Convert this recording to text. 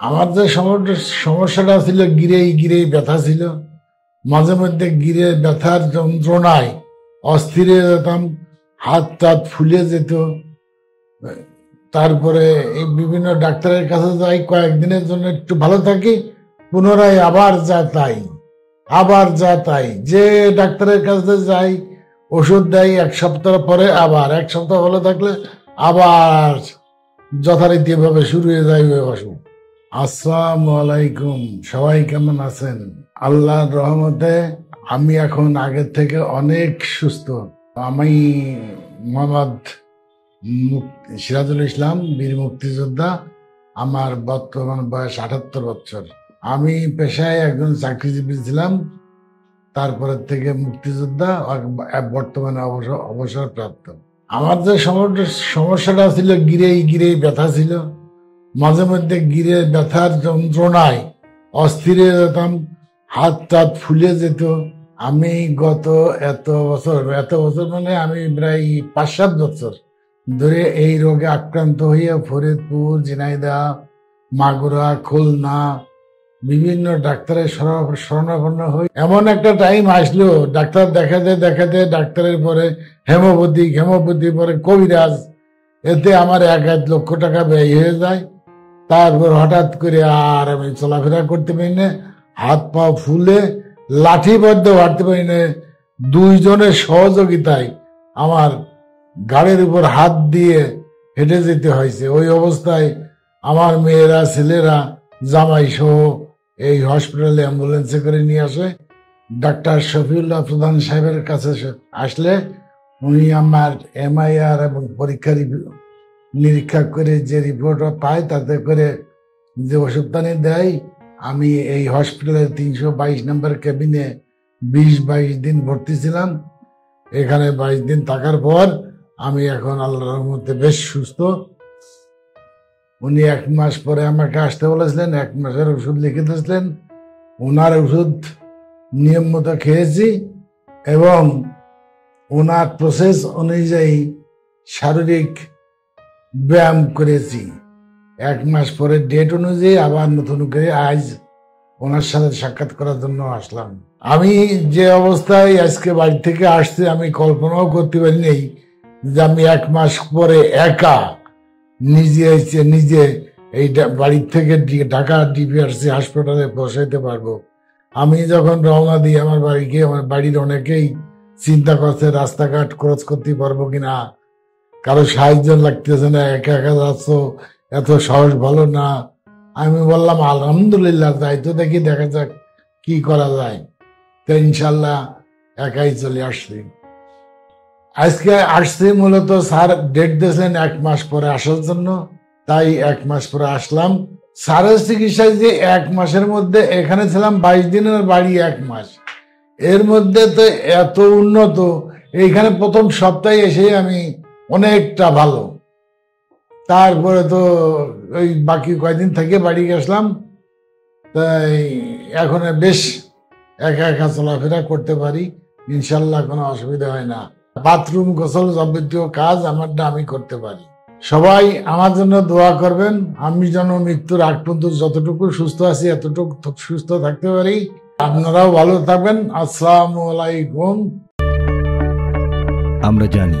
আমার যে সমস্যা- সমস্যাটা ছিল, গিরেই গিরেই ব্যথা ছিল। মাঝে মধ্যে গিরে ব্যথার যন্ত্রণায় অস্থির যেতাম, হাত টাত ফুলে যেত। তারপরে এই বিভিন্ন ডাক্তারের কাছে যাই, কয়েকদিনের জন্য একটু ভালো থাকি, পুনরায় আবার যা তাই, আবার যা তাই। যে ডাক্তারের কাছে যাই, ওষুধ দেয় এক সপ্তাহ পরে আবার, এক সপ্তাহ ভালো থাকলে আবার যথারীতি ভাবে শুরু হয়ে যায় ওই অসুখ। আসসালামু আলাইকুম। সবাই কেমন আছেন? আল্লাহর রহমতে আমি এখন আগের থেকে অনেক সুস্থ। আমি মোহাম্মদ সিরাজুল ইসলাম, বীর মুক্তিযোদ্ধা। আমার বর্তমান বয়স আটাত্তর বছর। আমি পেশায় একজন চাকরিজীবী ছিলাম। তারপরের থেকে মুক্তিযোদ্ধা বর্তমানে অবসর অবসরপ্রাপ্ত। আমার যে সমস্যা- সমস্যাটা ছিল, গিরেই গিরেই ব্যথা ছিল। মাঝে মধ্যে গিরে ব্যথার যন্ত্রণায় অস্থির যেতাম হাত টাত ফুলে যেত। আমি গত এত বছর এত বছর মানে আমি প্রায় পাঁচ সাত বছর ধরে এই রোগে আক্রান্ত হয়ে ফরিদপুর, ঝিনাইদহ, মাগুরা, খুলনা বিভিন্ন ডাক্তারের শরণ- শরণাপন্ন হই। এমন একটা টাইম আসলো, ডাক্তার দেখাতে দেখাতে ডাক্তারের পরে হেমোপ্যাথিক হেমোপ্যাথি পরে কবিরাজ। এতে আমার এক এক লক্ষ টাকা ব্যয় হয়ে যায়। তারপর হঠাৎ করে আর আমি চলাফেরা করতে পারি না, হাত পা ফুলে লাঠিবদ্ধ হাঁটতে পারি না। দুইজনের সহযোগিতায় আমার গাড়ির উপর হাত দিয়ে হেঁটে যেতে হয়েছে। ওই অবস্থায় আমার মেয়েরা, ছেলেরা, জামাই সহ এই হসপিটালে অ্যাম্বুলেন্সে করে নিয়ে আসে। ডাক্তার শফিউল্লাহ প্রধান সাহেবের কাছে আসলে উনি আমার এমআইআর এবং পরীক্ষা নিরীক্ষা করে যে রিপোর্ট পায়, তাতে করে যে ওষুধ ওষুধপানি দেয়, আমি এই হসপিটালের তিনশো বাইশ নম্বর কেবিনে বিশ বাইশ দিন ভর্তি ছিলাম। এখানে বাইশ দিন থাকার পর আমি এখন আল্লাহর মধ্যে বেশ সুস্থ। উনি এক মাস পরে আমাকে আসতে বলেছিলেন, এক মাসের ওষুধ লিখে দিয়েছিলেন। ওনার ওষুধ নিয়ম মতো খেয়েছি এবং ওনার প্রসেস অনুযায়ী শারীরিক ব্যায়াম করেছি। এক মাস পরে ডেট অনুযায়ী আবার নতুন করে আজ ওনার সাথে সাক্ষাৎ করার জন্য আসলাম। আমি যে অবস্থায় আজকে বাড়ি থেকে আসছে, আমি কল্পনাও করতে পারি নেই যে আমি এক মাস পরে একা নিজে এসে নিজে এই বাড়ির থেকে ঢাকা ডিপিআরসি হাসপাতালে পৌঁছাইতে পারব। আমি যখন রওনা দিই আমার বাড়িকে, আমার বাড়ির অনেকেই চিন্তা করছে রাস্তাঘাট ক্রস করতে পারব কিনা। কারও সাহায্য লাগতেছে না, একা একা যাচ্ছ, এত সাহস ভালো না। আমি বললাম, আলহামদুলিল্লাহ তাই তো দেখি, দেখা যাক কি করা যায়। তো ইনশাল্লাহ একাই চলে আসছি। আজকে আসছি মূলত, স্যার ডেট দিয়েছেন এক মাস পরে আসার জন্য, তাই এক মাস পরে আসলাম। স্যারের চিকিৎসায় যে এক মাসের মধ্যে, এখানে ছিলাম বাইশ দিনের বাড়ি এক মাস। এর মধ্যে তো এত উন্নত, এইখানে প্রথম সপ্তাহে এসে আমি অনেকটা ভালো। তারপরে তো ওই বাকি কয়দিন থেকে বাড়ি গেছিলাম, তাই এখন বেশ একা একা চলাফেরা করতে পারি, ইনশাল্লাহ কোনো অসুবিধা হয় না। বাথরুম গোসল যাবতীয় কাজ আমারটা আমি করতে পারি। সবাই আমার জন্য দোয়া করবেন, আমি যেন মৃত্যুর আগ পর্যন্ত যতটুকু সুস্থ আছি, এতটুকু সুস্থ থাকতে পারি। আপনারাও ভালো থাকবেন। আসসালামু আলাইকুম। আমরা জানি